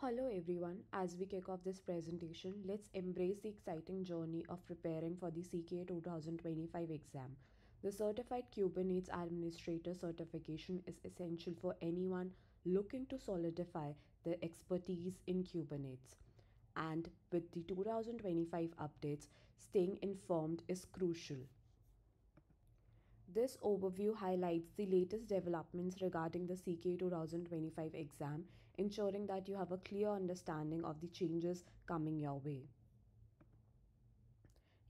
Hello everyone, as we kick off this presentation, let's embrace the exciting journey of preparing for the CKA 2025 exam. The Certified Kubernetes Administrator certification is essential for anyone looking to solidify their expertise in Kubernetes. And with the 2025 updates, staying informed is crucial. This overview highlights the latest developments regarding the CKA 2025 exam, ensuring that you have a clear understanding of the changes coming your way.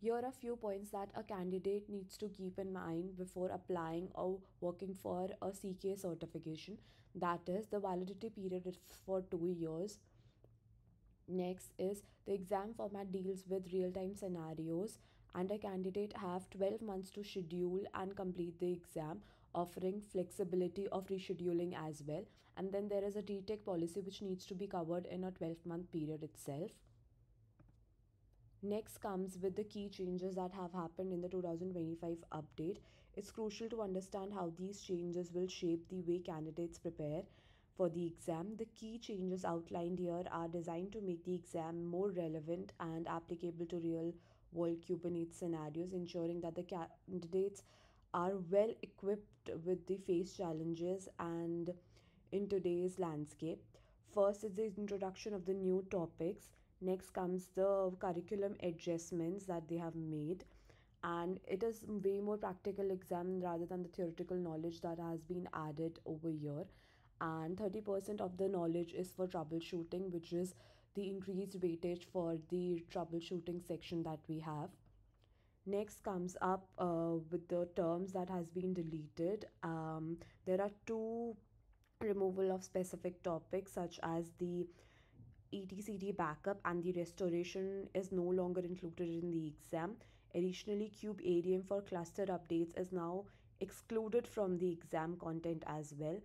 Here are a few points that a candidate needs to keep in mind before applying or working for a CKA certification. That is, the validity period is for two years. Next is the exam format deals with real time scenarios and a candidate have 12 months to schedule and complete the exam offering flexibility of rescheduling as well. And then there is a retake policy which needs to be covered in a 12 month period itself. Next comes with the key changes that have happened in the 2025 update. It's crucial to understand how these changes will shape the way candidates prepare for the exam. The key changes outlined here are designed to make the exam more relevant and applicable to real world Kubernetes scenarios, ensuring that the candidates are well equipped with the face challenges and in today's landscape. First is the introduction of the new topics. Next comes the curriculum adjustments that they have made. And it is way more practical exam rather than the theoretical knowledge that has been added over here. And 30% of the knowledge is for troubleshooting, which is the increased weightage for the troubleshooting section that we have. Next comes up uh, with the terms that has been deleted. Um, there are two removal of specific topics such as the etcd backup and the restoration is no longer included in the exam. Additionally, kubeadm for cluster updates is now excluded from the exam content as well.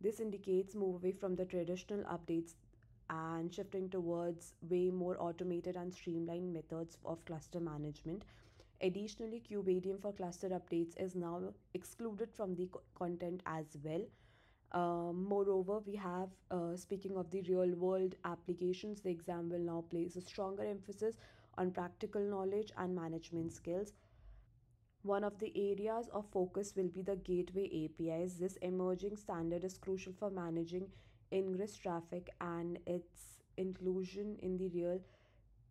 This indicates move away from the traditional updates and shifting towards way more automated and streamlined methods of cluster management. Additionally, kubeadm for cluster updates is now excluded from the co content as well. Um, moreover, we have, uh, speaking of the real world applications, the exam will now place a stronger emphasis on practical knowledge and management skills. One of the areas of focus will be the gateway APIs. This emerging standard is crucial for managing ingress traffic and its inclusion in the real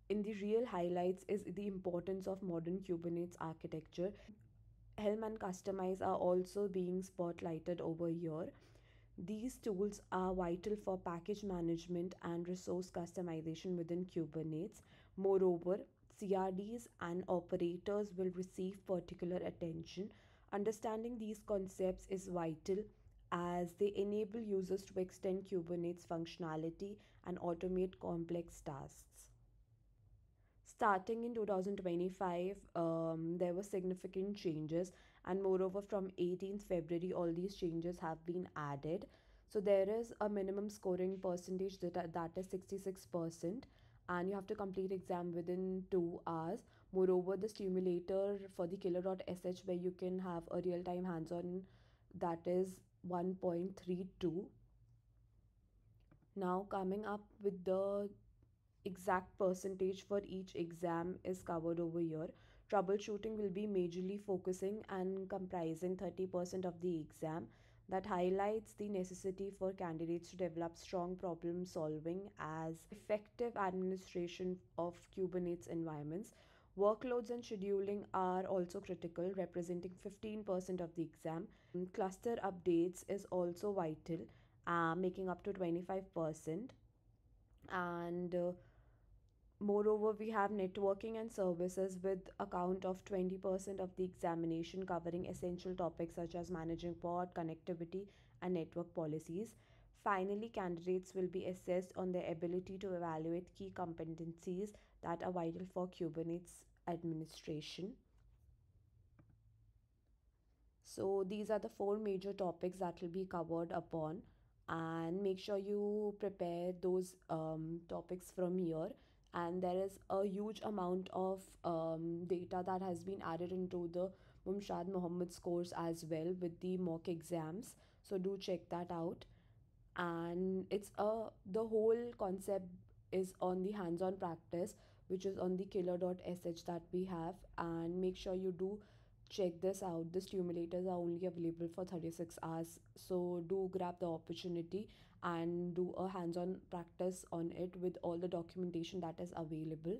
in the real highlights is the importance of modern Kubernetes architecture. Helm and Kustomize are also being spotlighted over here. These tools are vital for package management and resource customization within Kubernetes. Moreover, CRDs and operators will receive particular attention. Understanding these concepts is vital as they enable users to extend Kubernetes functionality and automate complex tasks. Starting in 2025, um, there were significant changes, and moreover, from 18th February, all these changes have been added. So there is a minimum scoring percentage that, that is 66%, and you have to complete exam within two hours. Moreover, the stimulator for the killer.sh where you can have a real-time hands-on that is 1.32 now coming up with the exact percentage for each exam is covered over here troubleshooting will be majorly focusing and comprising 30% of the exam that highlights the necessity for candidates to develop strong problem solving as effective administration of kubernetes environments Workloads and scheduling are also critical, representing 15% of the exam. Cluster updates is also vital, uh, making up to 25%. And uh, moreover, we have networking and services with account of 20% of the examination covering essential topics such as managing pod, connectivity, and network policies. Finally, candidates will be assessed on their ability to evaluate key competencies that are vital for Kubernetes administration. So these are the four major topics that will be covered upon and make sure you prepare those um, topics from here and there is a huge amount of um, data that has been added into the Mumshad Muhammad's course as well with the mock exams. So do check that out. And it's a the whole concept is on the hands-on practice which is on the killer.sh that we have. And make sure you do check this out. The stimulators are only available for 36 hours. So do grab the opportunity and do a hands-on practice on it with all the documentation that is available.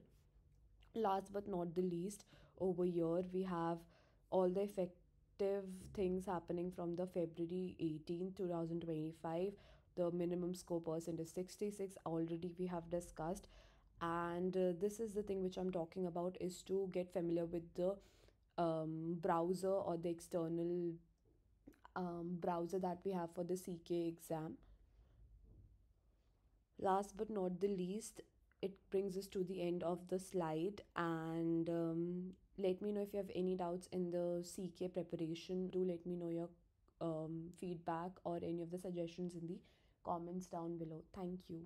Last but not the least over here we have all the effective things happening from the february 18 2025 the minimum score percent is 66 already we have discussed. And uh, this is the thing which i'm talking about is to get familiar with the um, browser or the external um, browser that we have for the ck exam. Last but not the least it brings us to the end of the slide and um, let me know if you have any doubts in the ck preparation. Do let me know your um, feedback or any of the suggestions in the comments down below. Thank you